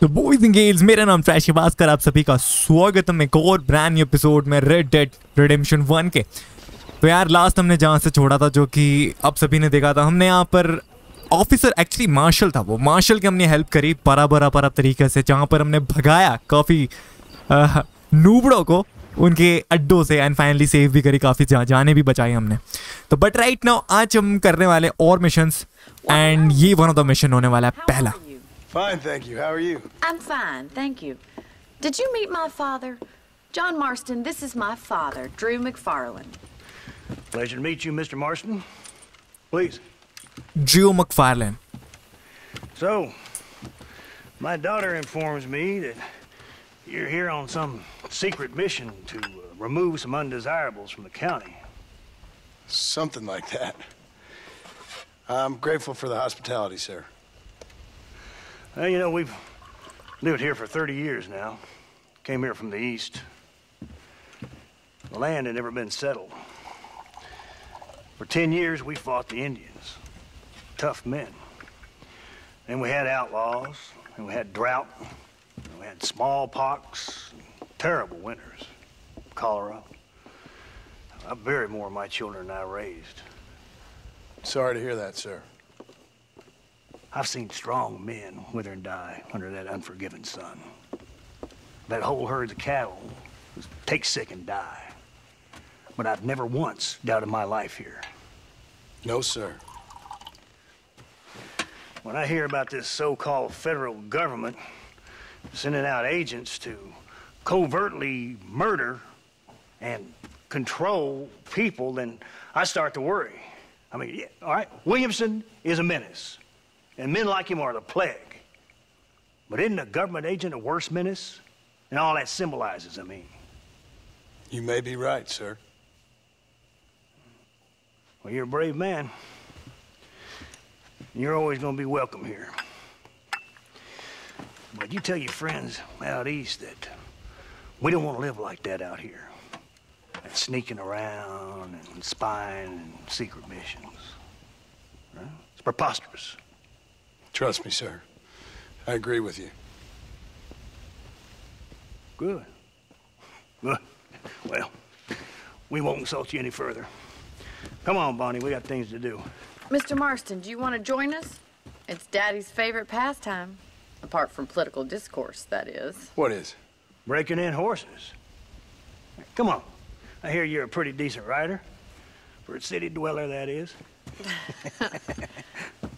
तो boys and girls मेरा नाम ट्रैश भास्कर आप सभी का स्वागतम एक और ब्रांड न्यू एपिसोड में रेड डेड रिडेम्पशन वन के। तो यार लास्ट हमने जहाँ से छोड़ा था जो कि आप सभी ने देखा था हमने यहाँ पर ऑफिसर एक्चुअली मार्शल था वो। मार्शल की हमने हेल्प करी बराबर बराबर तरीके से जहाँ पर हमने भगाया काफ़ी नूबड़ों को उनके अड्डों से एंड फाइनली सेव भी करी काफ़ी जा, जाने भी बचाए हमने। तो बट राइट नाउ आज हम करने वाले और मिशंस एंड ये वन ऑफ़ द मिशन होने वाला है पहला। Fine, thank you. How are you? I'm fine, thank you. Did you meet my father? John Marston, this is my father, Drew McFarland. Pleasure to meet you, Mr. Marston. Please. Drew McFarland. So, my daughter informs me that you're here on some secret mission to uh, remove some undesirables from the county. Something like that. I'm grateful for the hospitality, sir. Well, you know, we've lived here for 30 years now. Came here from the east. The land had never been settled. For 10 years, we fought the Indians. Tough men. Then we had outlaws, and we had drought, and we had smallpox, terrible winters, cholera. I buried more of my children than I raised. Sorry to hear that, sir. I've seen strong men wither and die under that unforgiving sun. That whole herds of cattle just take sick and die. But I've never once doubted my life here. No, sir. When I hear about this so-called federal government sending out agents to covertly murder and control people, then I start to worry. I mean, yeah, all right, Williamson is a menace, and men like him are the plague. But isn't a government agent a worse menace? And all that symbolizes, I mean. You may be right, sir. Well, you're a brave man. You're always going to be welcome here. But you tell your friends out east that we don't want to live like that out here. That sneaking around and spying and secret missions. Right? It's preposterous. Trust me, sir. I agree with you. Good. Good. Well, we won't insult you any further. Come on, Bonnie. We got things to do. Mr. Marston, do you want to join us? It's Daddy's favorite pastime. Apart from political discourse, that is. What is? Breaking in horses. Come on. I hear you're a pretty decent rider. For a city dweller, that is.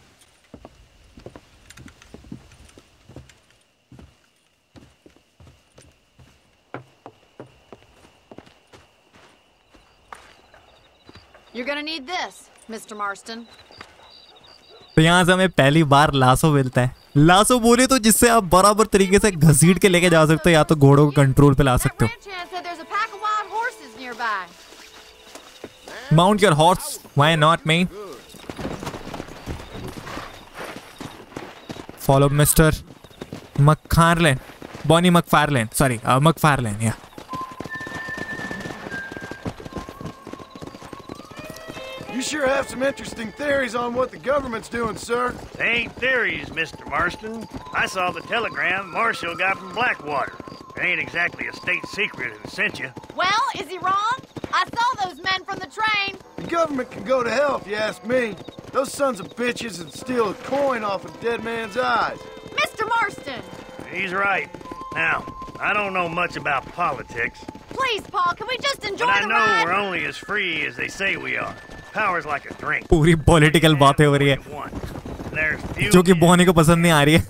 You're gonna need this, Mr. Marston. तो यहाँ से हमें पहली बार lasso मिलता है lasso बोले तो जिससे आप बराबर तरीके से घसीट के लेके जा सकते हो या तो घोड़ों को कंट्रोल पे ला सकते हो. Mount your horse why not me follow mister McFarlane Bonnie McFarland sorry McFarlane या You sure have some interesting theories on what the government's doing, sir. They ain't theories, Mr. Marston. I saw the telegram Marshall got from Blackwater. It ain't exactly a state secret that sent you. Well, is he wrong? I saw those men from the train. The government can go to hell if you ask me. Those sons of bitches would steal a coin off a dead man's eyes. Mr. Marston! He's right. Now, I don't know much about politics, Please, Paul, can we just enjoy but I the know ride? we're only as free as they say we are. Power's like a drink. पूरी political बातें हो रही है। जो कि बोनी को पसंद नहीं आ रही है।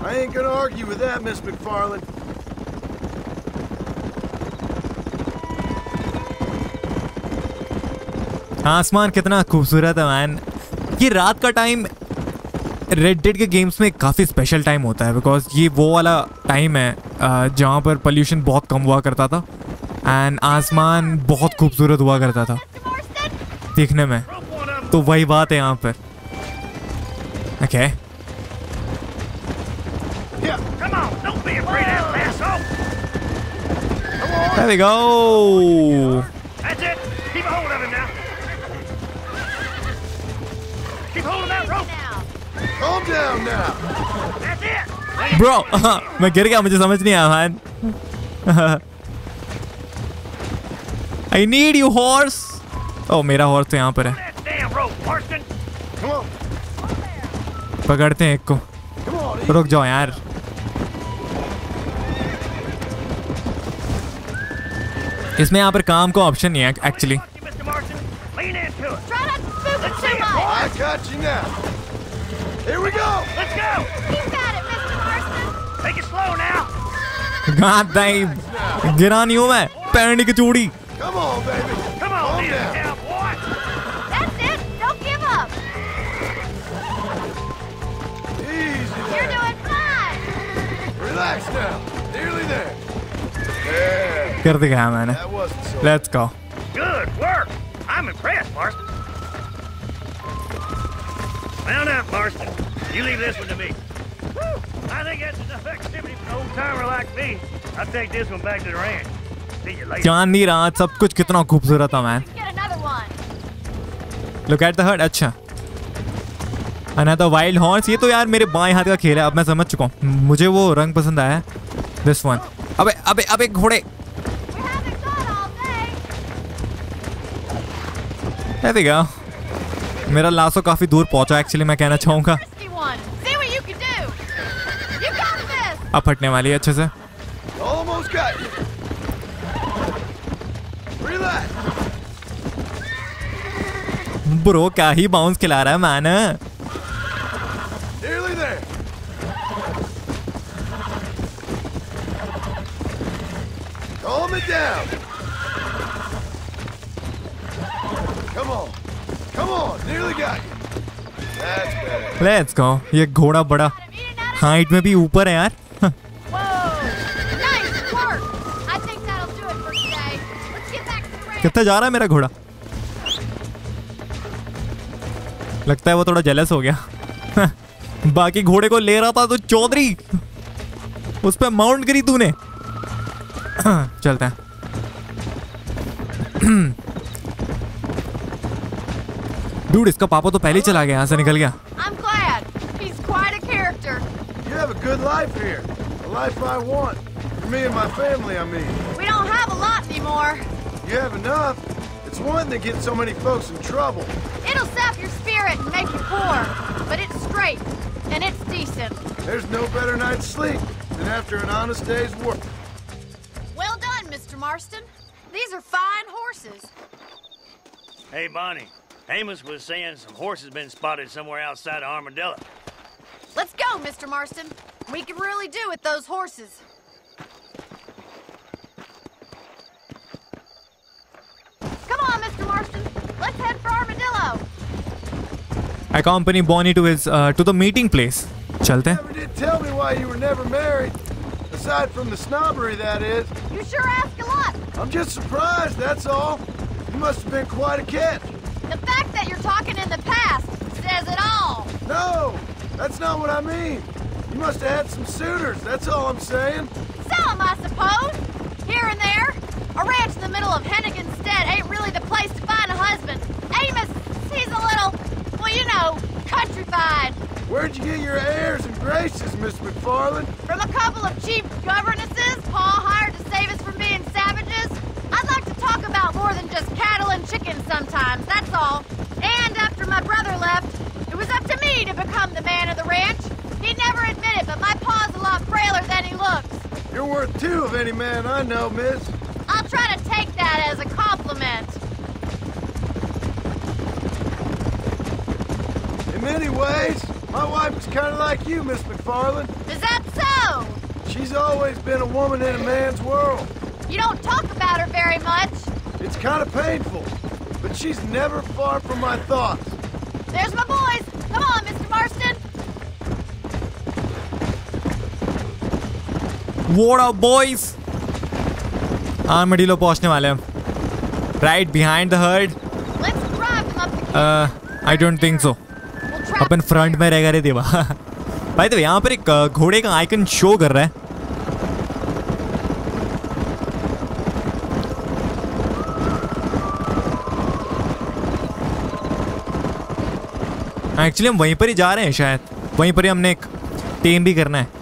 I ain't gonna argue with that, Miss McFarland. आसमान कितना खूबसूरत है मैन ये रात का टाइम रेड डेड के गेम्स में काफ़ी स्पेशल टाइम होता है बिकॉज़ ये वो वाला टाइम है जहाँ पर पोल्यूशन बहुत कम हुआ करता था। एंड आसमान बहुत खूबसूरत हुआ करता था देखने में. तो वही बात है यहाँ पर okay lasso. There we go. That's it. Keep a hold of him now. Keep hold of that rope. Calm down now. That's it. Bro मैं गिर गया मुझे समझ नहीं आया आई नीड यू हॉर्स ओ मेरा हॉर्स तो यहाँ पर है। पकड़ते हैं एक को। रुक जाओ यार। इसमें यहाँ पर काम का ऑप्शन नहीं है एक्चुअली गिरा नहीं हूँ मैं। पैरणी की चूड़ी Come on, baby. Come on, Calm leader, What? That's it. Don't give up. Easy. There. You're doing fine. Relax now. Nearly there. Get the to go, man. Let's go. Good work. I'm impressed, Marston. Well now, Marston, you leave this one to me. Whew. I think that's enough activity for an old timer like me. I'll take this one back to the ranch. चांदनी रात सब कुछ कितना खूबसूरत था man. Look at the herd अच्छा। Another wild horse ये तो यार मेरे बाएँ हाथ का खेल है, अब मैं समझ चुका हूँ। मुझे वो रंग पसंद आया दिस वन अबे अबे अबे, घोड़े। We go. मेरा लासो काफ़ी दूर पहुँचा एक्चुअली मैं कहना चाहूँगा. अब फटने वाली है अच्छे से। ब्रो क्या ही बाउंस खिला रहा है मैन लेट्स गो ये घोड़ा बड़ा हाइट में भी ऊपर है यार. कितना जा रहा है मेरा घोड़ा? लगता है वो थोड़ा जेलस हो गया बाकी घोड़े को ले रहा था तो चौधरी उस पे माउंट करी तूने चलते हैं डूड इसका पापा तो पहले ही चला गया यहाँ से निकल गया me and my family, I mean. We don't have a lot anymore. You have enough. It's one that gets so many folks in trouble. It'll sap your spirit and make you poor. But it's straight. And it's decent. There's no better night's sleep than after an honest day's work. Well done, Mr. Marston. These are fine horses. Hey, Bonnie. Amos was saying some horses been spotted somewhere outside of Armadillo. Let's go, Mr. Marston. We can really do with those horses. Come on, Mr. Marston. Let's head for Armadillo accompany Bonnie to his uh, to the meeting place. Chalte. You did tell me why you were never married. Aside from the snobbery, that is. You sure ask a lot. I'm just surprised, that's all. You must have been quite a catch. The fact that you're talking in the past says it all. No, that's not what I mean. You must have had some suitors, that's all I'm saying. Some, I suppose. Here and there. A ranch in the middle of Hennigan's Stead ain't really the place to find a husband. Amos, he's a little you know, countrified. Where'd you get your airs and graces, Miss McFarland? From a couple of cheap governesses Paul hired to save us from being savages. I'd like to talk about more than just cattle and chickens sometimes, that's all. And after my brother left, it was up to me to become the man of the ranch. He'd never admitted, it, but my pa's a lot frailer than he looks. You're worth two of any man I know, miss. I'll try to take that as a compliment. In many ways, my wife was kind of like you, Miss McFarland. Is that so? She's always been a woman in a man's world. You don't talk about her very much. It's kind of painful, but she's never far from my thoughts. There's my boys. Come on, Mr. Marston. What up boys armadillo पहुंचने वाले हम right behind the herd Let's drive them up the I don't think so We'll trap upon front में रह गए देवा। भाई तो यहाँ पर एक घोड़े का आइकन शो कर रहा है। एक्चुअली हम वहीं पर ही जा रहे हैं शायद। वहीं पर ही हमने एक टेम भी करना है।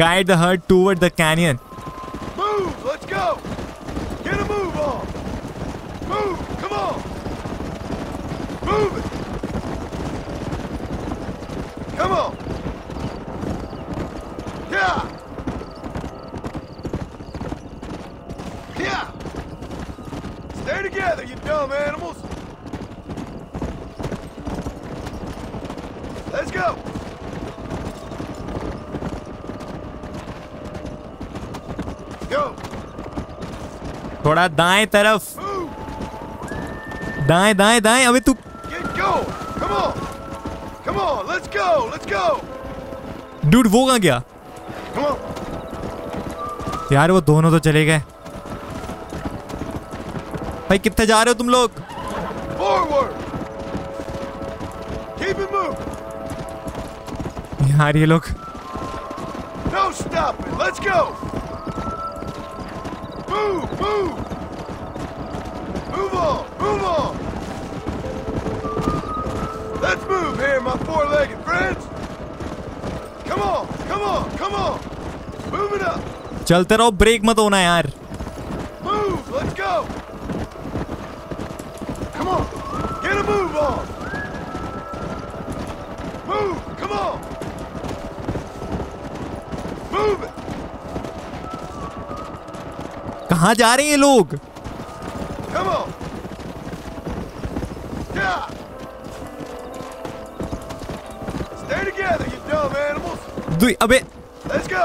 Guide the herd toward the canyon Move, let's go. Get a move on. Move, come on. Move it. Come on. Yeah. बड़ा दाएँ तरफ़। दाएँ दाएँ दाएँ अबे तू डूड वो कहा गया? यार वो दोनों तो चले गए। भाई कितने जा रहे हो तुम लोग? यार ये लोग no Move on! Move on! Let's move here, my four-legged friends! Come on! Come on! Come on! Move it up! चलते रहो ब्रेक मत होना यार Move! Let's go! Come on! Get a move on! Move! Come on! Move it! कहाँ जा रहे हैं ये लोग दुई अबे Let's go.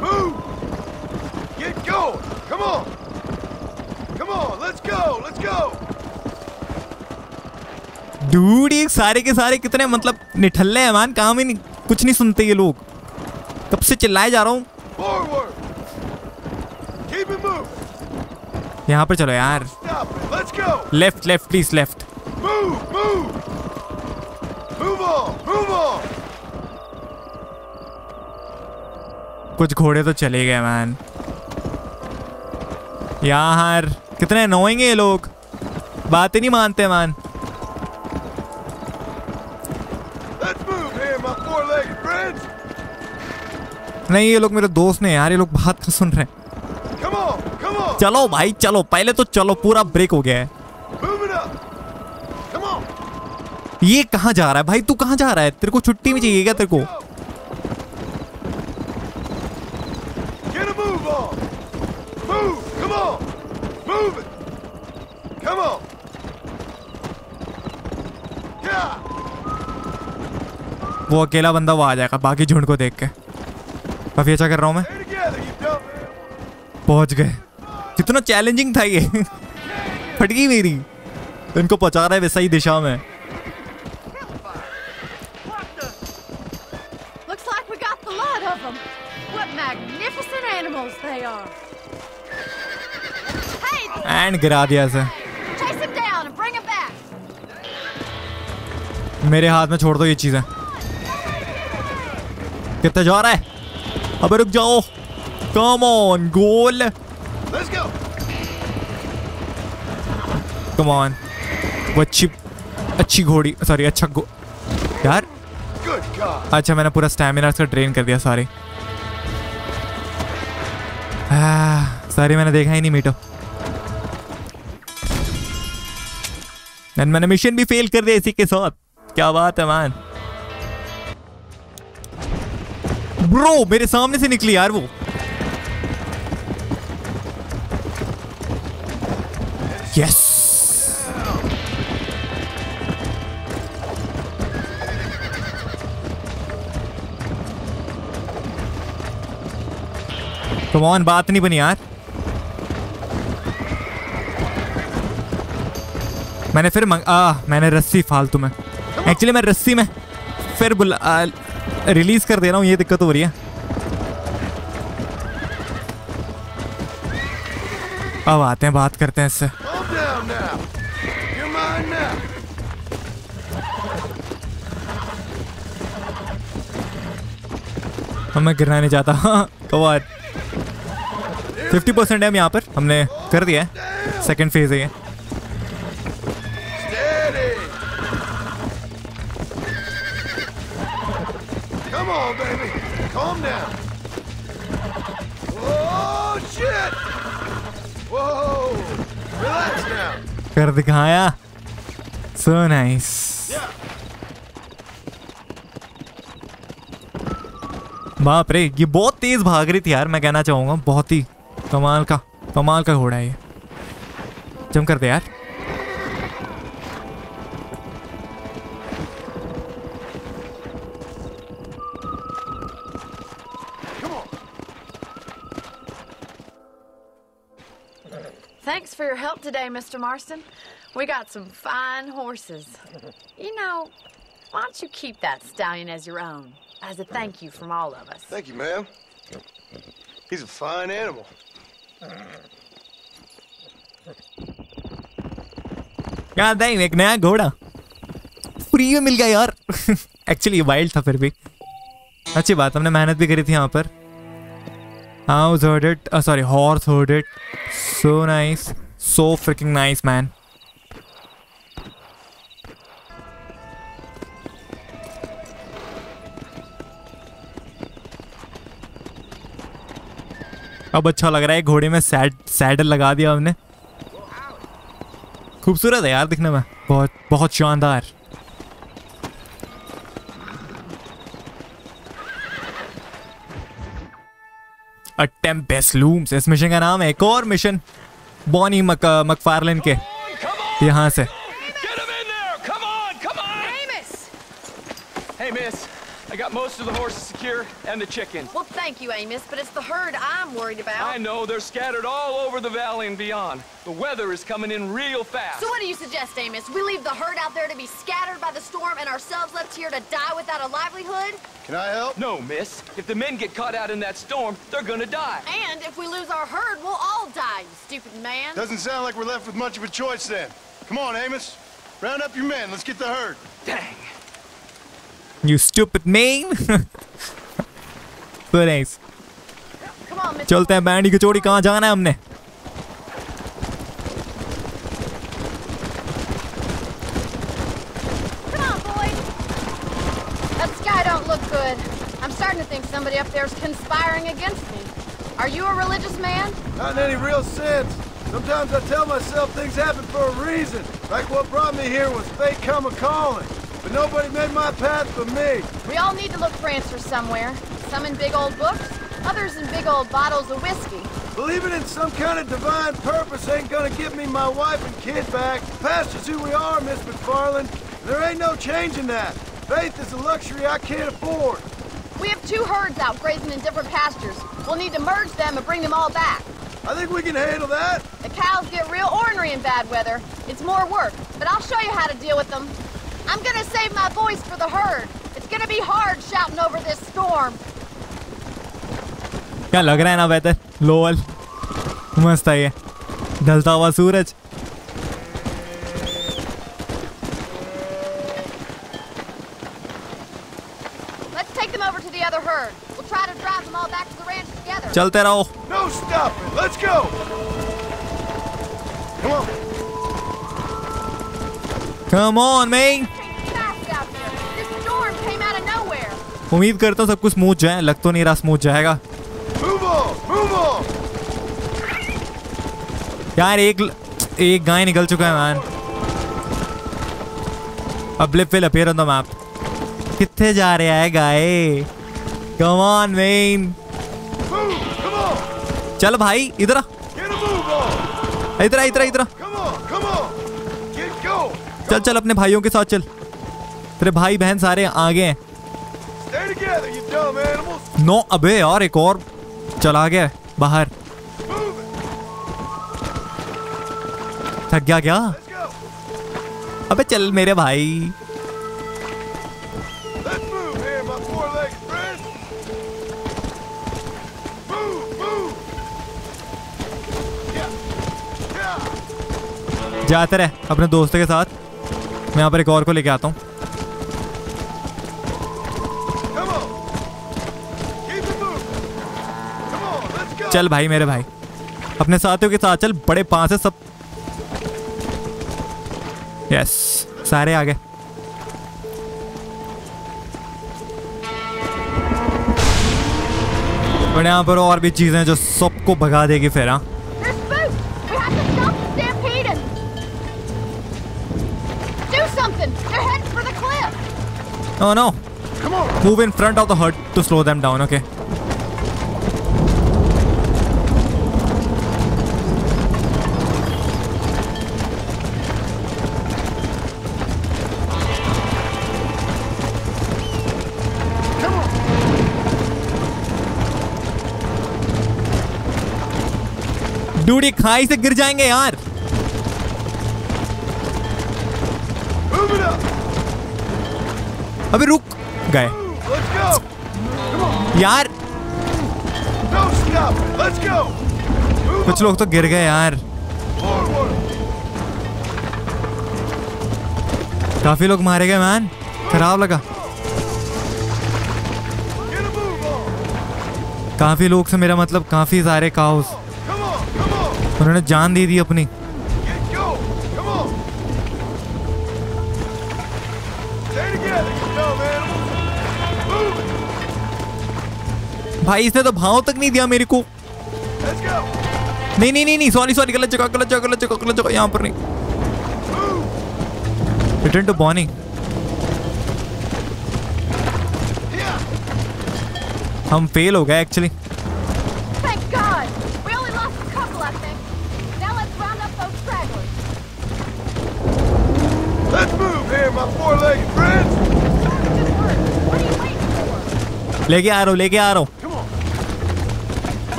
Move. Get going. Come on. Come on. Let's go. Let's go. Dude, सारे के सारे कितने मतलब निठल्ले हैं मान काम ही नहीं कुछ नहीं सुनते ये लोग कब से चिल्लाए जा रहा हूँ यहाँ पर चलो यार लेफ़्ट लेफ़्ट प्लीज़ लेफ़्ट कुछ घोड़े तो चले गए मैन यार कितने नोएँगे ये लोग बात ही नहीं मानते मैन! नहीं ये लोग मेरे दोस्त ने यार ये लोग बात सुन रहे हैं Come on! Come on! चलो भाई चलो पहले तो चलो पूरा ब्रेक हो गया है! ये कहाँ जा रहा है भाई तू कहाँ जा रहा है तेरे को छुट्टी में चाहिए क्या तेरे को Get a move on! Move! Come on! Move it! Come on! Yeah! वो अकेला बंदा वो आ जाएगा बाकी झुंड को देख के। काफ़ी अच्छा कर रहा हूँ मैं। पहुँच गए। कितना चैलेंजिंग था ये। फटकी मेरी इनको पहुँचा रहा है वैसा ही दिशा में। एंड गिरा दिया से मेरे हाथ में छोड़ दो ये चीज़ें। कितने जा रहा है? अबे रुक जाओ। Come on goal come on वो अच्छी अच्छी घोड़ी सॉरी अच्छा घो यार। अच्छा मैंने पूरा स्टैमिना इसका ड्रेन कर दिया सारी सारी मैंने देखा ही नहीं मीटो। एंड मैंने मिशन भी फेल कर दिया इसी के साथ। क्या बात है मैन ब्रो मेरे सामने से निकली यार वो। यस कम ऑन बात नहीं बनी यार। मैंने फिर मंग, आ, मैंने रस्सी फालतू में। एक्चुअली मैं रस्सी में फिर बुला रिलीज़ कर दे रहा हूँ, ये दिक्कत हो रही है। अब आते हैं, बात करते हैं इससे। मैं गिरना नहीं चाहता। कवार फिफ्टी परसेंट है हम यहाँ पर। हमने कर दिया है। सेकेंड फ़ेज़ है ये। कर दिखाया। So nice Yeah. बाप रे ये बहुत तेज भाग रही थी यार मैं कहना चाहूँगा। बहुत ही कमाल का कमाल का घोड़ा है ये। जम कर दे यार। for your help today, Mr. Marston. We got some fine horses. You know, why don't you keep that stallion as your own, as a thank you from all of us? Thank you, ma'am. He's a fine animal. याद है एक नया घोड़ा free में मिल गया यार actually wild था फिर भी अच्छी बात हमने मेहनत भी करी थी यहाँ पर house herd it sorry horse herd it so nice so freaking nice man अब अच्छा लग रहा है, घोड़े में सैड, सैडल लगा दिया हमने। खूबसूरत है यार दिखने में। बहुत बहुत शानदार। टेम्पेस्ट लूम्स इस मिशन का नाम है। एक और मिशन बॉनी मक मकफारलन के। यहाँ से। I got most of the horses secure and the chickens. Well, thank you, Amos, but it's the herd I'm worried about. I know they're scattered all over the valley and beyond. The weather is coming in real fast. So what do you suggest, Amos? We leave the herd out there to be scattered by the storm and ourselves left here to die without a livelihood? Can I help? No, miss. If the men get caught out in that storm, they're gonna die. And if we lose our herd, we'll all die, you stupid man. Doesn't sound like we're left with much of a choice then. Come on, Amos. Round up your men. Let's get the herd. Dang. You stupid men so nice Come on, Mr. चलते हैं bandy की चोरी कहाँ जाना है हमने Come on, boys. That sky don't look good. I'm starting to think somebody up there's conspiring against me. Are you a religious man? Not in any real sense. Sometimes I tell myself things happen for a reason. Like what brought me here was fate come a calling. But nobody made my path for me. We all need to look for answers somewhere. Some in big old books, others in big old bottles of whiskey. Believing in some kind of divine purpose ain't gonna give me my wife and kid back. Past is who we are, Miss McFarland. There ain't no changing that. Faith is a luxury I can't afford. We have two herds out grazing in different pastures. We'll need to merge them and bring them all back. I think we can handle that. The cows get real ornery in bad weather. It's more work, but I'll show you how to deal with them. I'm gonna save my voice for the herd. It's gonna be hard shouting over this storm. क्या लग रहा है ना बेहतर लोअल मस्त है ये ढलता हुआ सूरज Let's take them over to the other herd. We'll try to drive them all back to the ranch together. चलते रहो No stopping. Let's go. Come on. Out of nowhere. उम्मीद करता हूँ सब कुछ स्मूथ जाए लग तो नहीं रहा स्मूथ जाएगा Move on. Move on. यार, एक एक गाय निकल चुका है मैन अब blip will appear on the map कितने जा रहा है guy come on man. Come on. चल भाई, इधर on. इधर इधर इधर चल चल, अपने भाइयों के साथ चल। तेरे भाई बहन सारे आगे हैं। नो अबे यार एक और चल आ गया बाहर। थक गया क्या? अबे चल मेरे भाई। जाते रहे अपने दोस्तों के साथ। मैं यहाँ पर एक और को लेके आता हूँ। चल भाई, मेरे भाई। अपने साथियों के साथ चल, बड़े पास है सब। यस सारे आ गए। और यहाँ पर और भी चीज़ें जो सबको भगा देगी फिर हाँ। Oh no. Come on. Move in front of the hut to slow them down, okay? Come on. Dudi खाई से गिर जाएंगे यार अबे रुक। गए। यार। कुछ लोग तो गिर गए यार। काफ़ी लोग मारे गए मैन खराब लगा। काफ़ी लोग से मेरा मतलब काफ़ी सारे काउस। उन्होंने जान दे दी अपनी। भाई इसने तो भाव तक नहीं दिया मेरे को। नहीं नहीं नहीं सॉरी सॉरी गलत जगह गलत जगह जगह गलत जगह यहाँ पर नहीं। रिटर्न टू बॉर्निंग हम फेल हो गए एक्चुअली लेके आ रहा हूँ लेके आ रहा हूँ।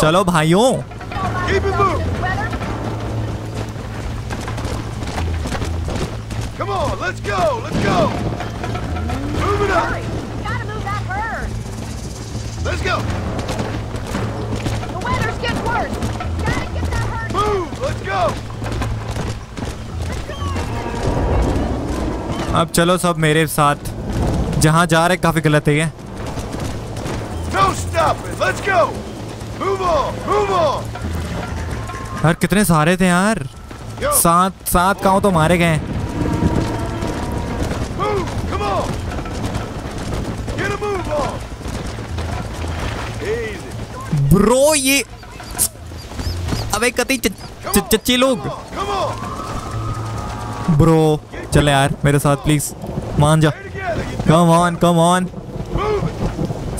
चलो भाइयों। अब चलो सब मेरे साथ। जहाँ जा रहे काफ़ी गलत है ये। No यार कितने सारे थे यार। सात सात काउ तो मारे गए. ब्रो ये अबे कति चच्चे लोग ब्रो चले यार मेरे साथ प्लीज़ मान जा। Come on come on.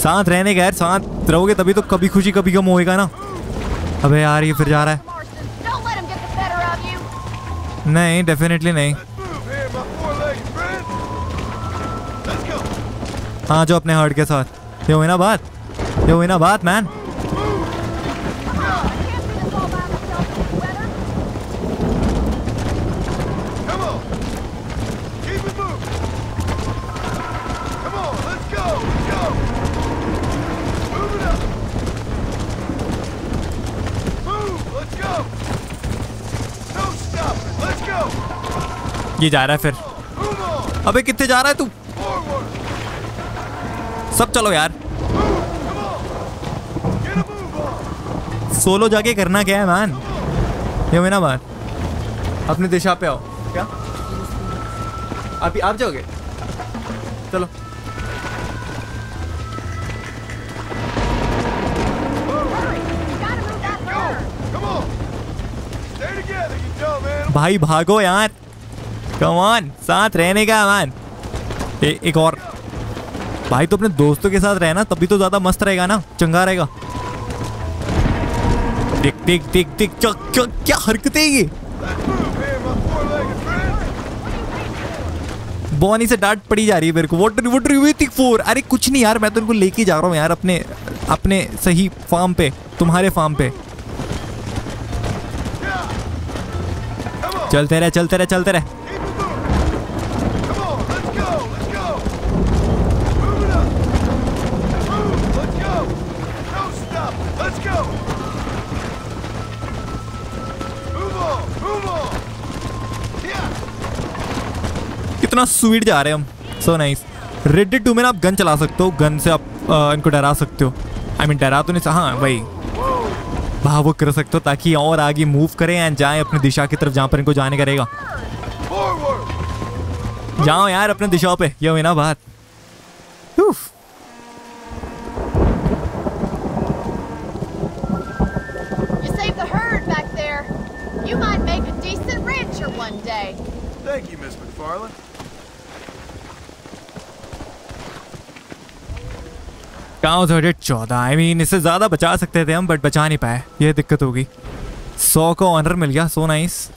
साथ रहने का यार, साथ रहोगे तभी तो कभी खुशी कभी कम होएगा ना अबे यार, ये फिर जा रहा है! नहीं डेफिनेटली नहीं. हाँ जो अपने हर्ट के साथ ये हुई ना बात ये हुई ना बात मैन ये जा रहा है फिर। अबे, कितने जा रहा है तू? सब चलो यार। सोलो जाके करना क्या है मैन ये मैं ना मान अपनी दिशा पे आओ। क्या? अभी आप जाओगे? चलो। भाई, भागो यार। कम ऑन साथ रहने का मैन ए, एक और। भाई तो अपने दोस्तों के साथ रहना तभी तो ज़्यादा मस्त रहेगा ना चंगा रहेगा। टिक टिक टिक टिक चक चक क्या हरकतें ये. बॉनी से डांट पड़ी जा रही है मेरे को। What what you think for अरे कुछ नहीं यार मैं तो इनको लेके जा रहा हूँ यार अपने अपने सही फार्म पे तुम्हारे फार्म पे. चलते रहे चलते रहे चलते रहे। कितना स्वीट जा रहे हैं हम। सो नाइस रेड टू में आप गन चला सकते हो गन से आप आ, इनको डरा सकते हो। आई I मीन mean, डरा तो नहीं हाँ वही। वो कर सकते हो ताकि और आगे मूव करें एंड जाएँ अपनी दिशा की तरफ़ जहाँ पर इनको जाने करेगा जाओ यार अपने दिशा पे ये हुई ना बात उफ। You saved the herd back there. You might make a decent rancher one day. Thank you, Miss McFarland. Hundred चौदह। आई मीन इससे ज़्यादा बचा सकते थे हम बट बचा नहीं पाए। ये दिक्कत होगी। सौ का ऑनर मिल गया सो नाइस